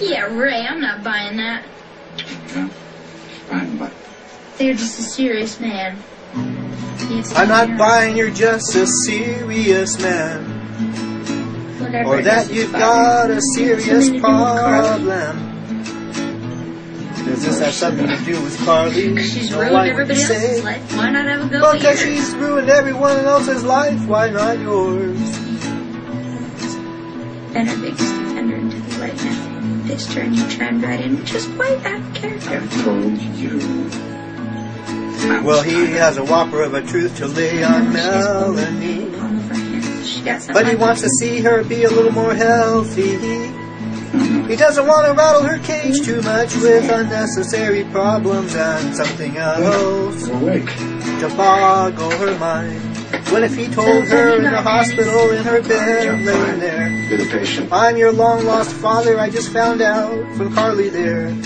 Yeah, Ray, I'm not buying that. Yeah. Fine, but They're just a serious man. I'm not buying you're just a serious man. Whatever Or that you've got a serious Something to do with Carly. problem. Does this have something to do with Carly? She's Or ruined why everybody else's say? life. Why not have a go Well, because yours? she's ruined everyone else's life. Why not yours? Been This turn you chimed right in, which was quite out of character. I told you. Well, he has a whopper of a truth to lay on Melanie. Palm of her hand. She got something But he wants to see her be a little more healthy. He doesn't want to rattle her cage too much with unnecessary problems and something else to boggle her mind. What if he told her in the hospital in her bed, laying there, the patient. I'm your long lost father, I just found out from Carly there.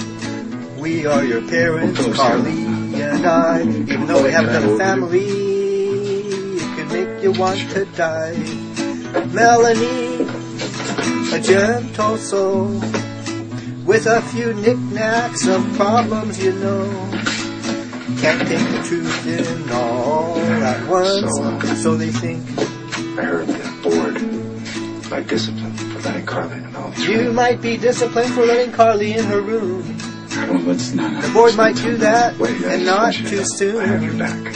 We are your parents, Carly and I. Even though we haven't got a family, it can make you want to die. Melanie, a gentle soul, with a few knickknacks of problems, you know. Can't take the truth in all at once, uh, so they think I heard that board by discipline for letting Carly in all three. you might be disciplined for letting Carly in her room. Well, let's not. The board might do that, Wait, and not too soon. I have your back.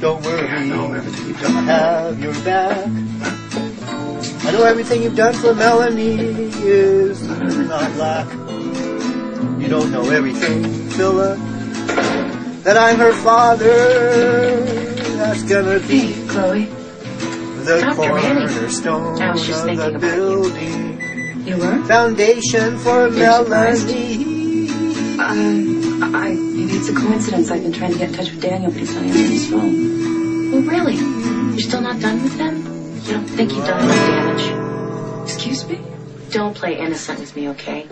Don't worry, I know everything you've done. have your back. I know everything you've done for Melanie is not black. You don't know everything, Philip. That I'm her father. That's gonna be Hey, Chloe, the Dr. Cornerstone I was just of thinking the about you. building. you were? Foundation for? Melanie. Um, I, maybe it's a coincidence. I've been trying to get in touch with Daniel, but he's not answering his phone. Well, really? You're still not done with them? You don't think you've done enough damage? Excuse me? Don't play innocent with me, okay?